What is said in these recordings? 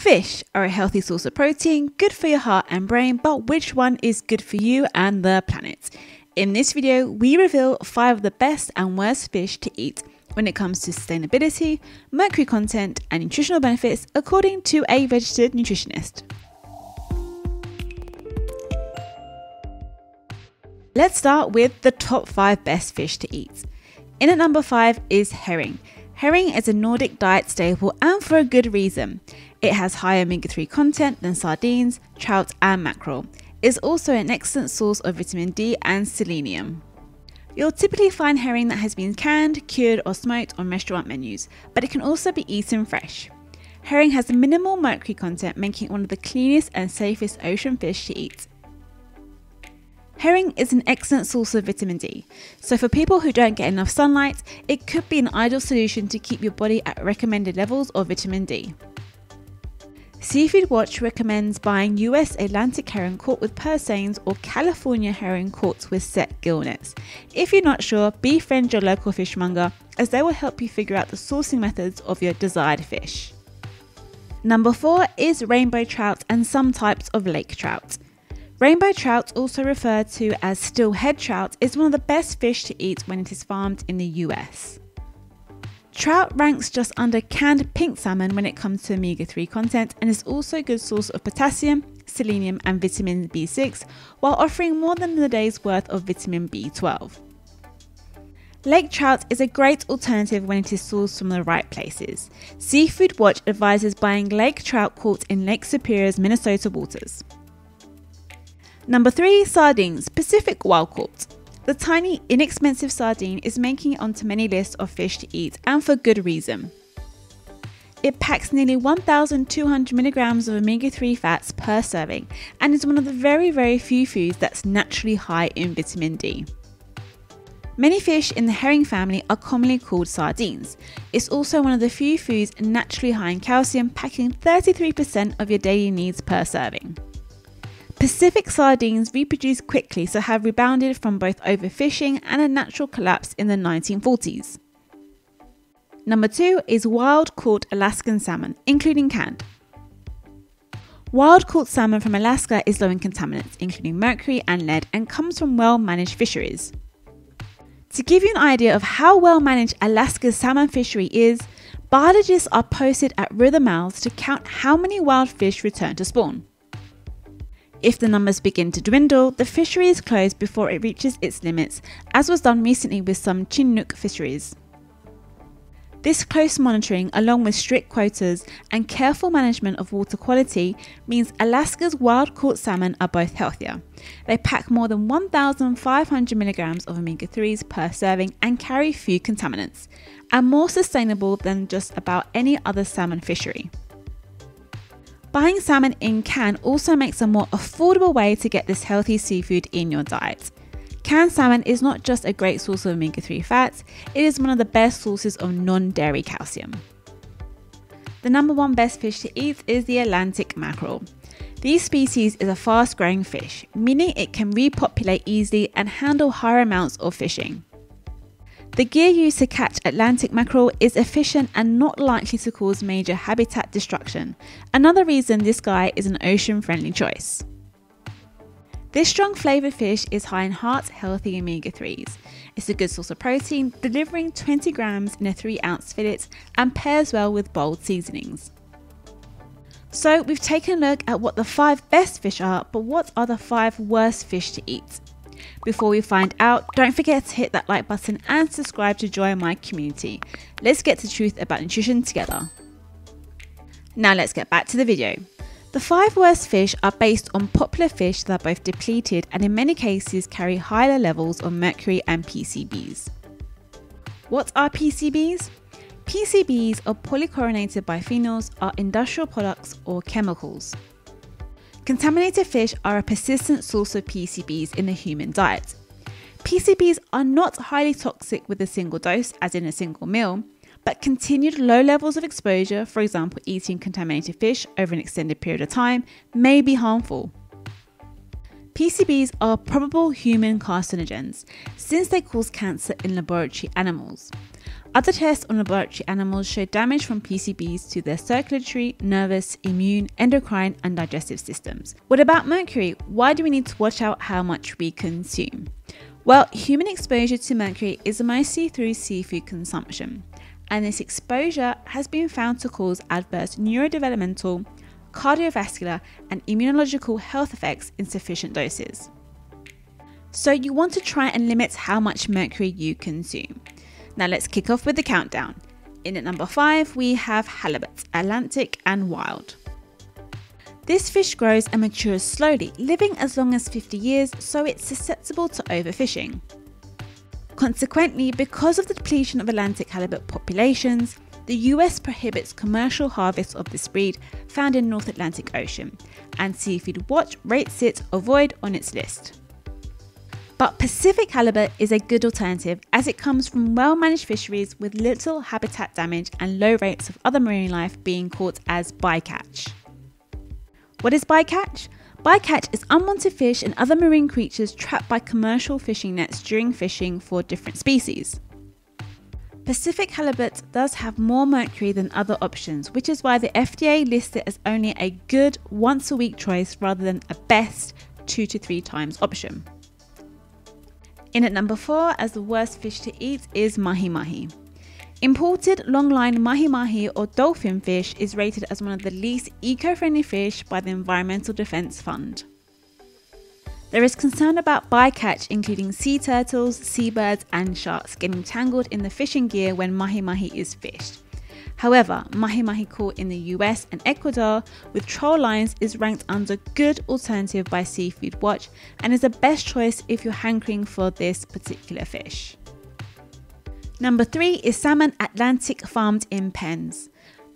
Fish are a healthy source of protein, good for your heart and brain, but which one is good for you and the planet? In this video, we reveal 5 of the best and worst fish to eat when it comes to sustainability, mercury content, and nutritional benefits according to a registered nutritionist. Let's start with the top 5 best fish to eat. In at number 5 is herring. Herring is a Nordic diet staple and for a good reason. It has higher omega 3 content than sardines, trout, and mackerel. It's also an excellent source of vitamin D and selenium. You'll typically find herring that has been canned, cured, or smoked on restaurant menus, but it can also be eaten fresh. Herring has minimal mercury content, making it one of the cleanest and safest ocean fish to eat. Herring is an excellent source of vitamin D, so for people who don't get enough sunlight, it could be an ideal solution to keep your body at recommended levels of vitamin D. Seafood Watch recommends buying US Atlantic herring caught with purse seines or California herring caught with set gill nets. If you're not sure, befriend your local fishmonger as they will help you figure out the sourcing methods of your desired fish. Number 4 is rainbow trout and some types of lake trout. Rainbow trout, also referred to as steelhead trout, is one of the best fish to eat when it is farmed in the US. Trout ranks just under canned pink salmon when it comes to omega 3 content and is also a good source of potassium, selenium, and vitamin B6, while offering more than the day's worth of vitamin B12. Lake trout is a great alternative when it is sourced from the right places. Seafood Watch advises buying lake trout caught in Lake Superior's Minnesota waters. Number 3 Sardines Pacific Wild Caught. The tiny, inexpensive sardine is making it onto many lists of fish to eat, and for good reason. It packs nearly 1,200 milligrams of omega 3 fats per serving and is one of the very, very few foods that's naturally high in vitamin D. Many fish in the herring family are commonly called sardines. It's also one of the few foods naturally high in calcium, packing 33% of your daily needs per serving. Pacific sardines reproduce quickly so have rebounded from both overfishing and a natural collapse in the 1940s. Number 2 is wild caught Alaskan salmon, including canned. Wild caught salmon from Alaska is low in contaminants, including mercury and lead, and comes from well managed fisheries. To give you an idea of how well managed Alaska's salmon fishery is, biologists are posted at river mouths to count how many wild fish return to spawn. If the numbers begin to dwindle, the fishery is closed before it reaches its limits, as was done recently with some Chinook fisheries. This close monitoring, along with strict quotas and careful management of water quality, means Alaska's wild caught salmon are both healthier. They pack more than 1,500 milligrams of omega 3s per serving and carry few contaminants, and more sustainable than just about any other salmon fishery. Buying salmon in can also makes a more affordable way to get this healthy seafood in your diet. Canned salmon is not just a great source of omega 3 fats, it is one of the best sources of non dairy calcium. The number one best fish to eat is the Atlantic mackerel. This species is a fast growing fish, meaning it can repopulate easily and handle higher amounts of fishing. The gear used to catch Atlantic mackerel is efficient and not likely to cause major habitat destruction. Another reason this guy is an ocean friendly choice. This strong flavoured fish is high in heart healthy omega 3s. It's a good source of protein, delivering 20 grams in a 3 ounce fillet and pairs well with bold seasonings. So, we've taken a look at what the 5 best fish are, but what are the 5 worst fish to eat? Before we find out, don't forget to hit that like button and subscribe to join my community. Let's get to truth about nutrition together. Now let's get back to the video. The five worst fish are based on popular fish that are both depleted and in many cases carry higher levels of mercury and PCBs. What are PCBs? PCBs or polychlorinated biphenyls are industrial products or chemicals. Contaminated fish are a persistent source of PCBs in the human diet. PCBs are not highly toxic with a single dose, as in a single meal, but continued low levels of exposure, for example, eating contaminated fish over an extended period of time, may be harmful. PCBs are probable human carcinogens since they cause cancer in laboratory animals. Other tests on laboratory animals show damage from PCBs to their circulatory, nervous, immune, endocrine, and digestive systems. What about mercury? Why do we need to watch out how much we consume? Well, human exposure to mercury is mostly through seafood consumption, and this exposure has been found to cause adverse neurodevelopmental, cardiovascular, and immunological health effects in sufficient doses. So, you want to try and limit how much mercury you consume. Now let's kick off with the countdown. In at number 5, we have halibut, Atlantic and wild. This fish grows and matures slowly, living as long as 50 years, so it's susceptible to overfishing. Consequently, because of the depletion of Atlantic halibut populations, the US prohibits commercial harvest of this breed found in North Atlantic Ocean, and Seafood Watch rates it avoid on its list. But Pacific halibut is a good alternative as it comes from well managed fisheries with little habitat damage and low rates of other marine life being caught as bycatch. What is bycatch? Bycatch is unwanted fish and other marine creatures trapped by commercial fishing nets during fishing for different species. Pacific halibut does have more mercury than other options, which is why the FDA lists it as only a good once a week choice rather than a best two to three times option. In at number 4, as the worst fish to eat, is mahi mahi. Imported longline mahi mahi or dolphin fish is rated as one of the least eco friendly fish by the Environmental Defence Fund. There is concern about bycatch, including sea turtles, seabirds, and sharks getting tangled in the fishing gear when mahi mahi is fished. However, mahi mahi caught in the US and Ecuador with troll lines is ranked under good alternative by Seafood Watch and is the best choice if you're hankering for this particular fish. Number 3 is salmon Atlantic farmed in pens.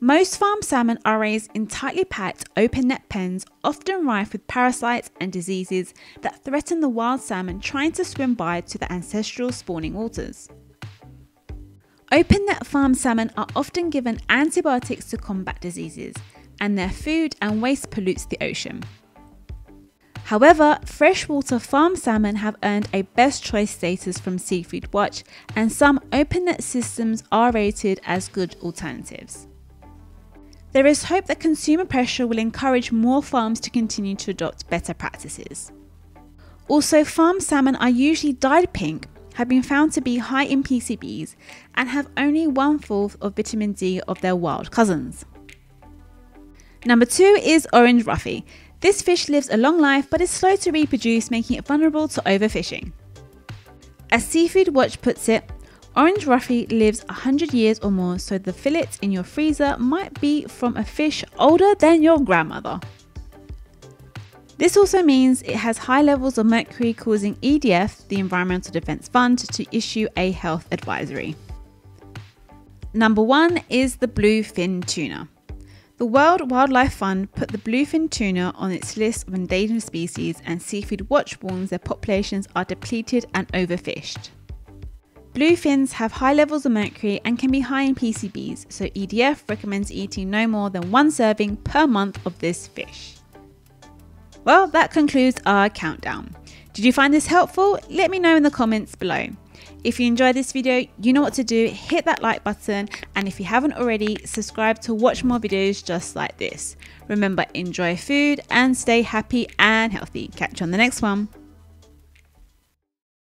Most farm salmon are raised in tightly packed open net pens, often rife with parasites and diseases that threaten the wild salmon trying to swim by to the ancestral spawning waters. Open net farm salmon are often given antibiotics to combat diseases, and their food and waste pollutes the ocean. However, freshwater farm salmon have earned a best choice status from Seafood Watch, and some open net systems are rated as good alternatives. There is hope that consumer pressure will encourage more farms to continue to adopt better practices. Also, farm salmon are usually dyed pink have been found to be high in PCBs and have only one fourth of vitamin D of their wild cousins. Number two is orange roughy. This fish lives a long life but is slow to reproduce, making it vulnerable to overfishing. As Seafood Watch puts it, orange roughy lives 100 years or more, so the fillet in your freezer might be from a fish older than your grandmother. This also means it has high levels of mercury, causing EDF, the Environmental Defence Fund, to issue a health advisory. Number one is the bluefin tuna. The World Wildlife Fund put the bluefin tuna on its list of endangered species, and Seafood Watch warns their populations are depleted and overfished. Bluefins have high levels of mercury and can be high in PCBs, so EDF recommends eating no more than one serving per month of this fish. Well, that concludes our countdown. Did you find this helpful? Let me know in the comments below. If you enjoyed this video, you know what to do. Hit that like button. And if you haven't already, subscribe to watch more videos just like this. Remember, enjoy food and stay happy and healthy. Catch you on the next one.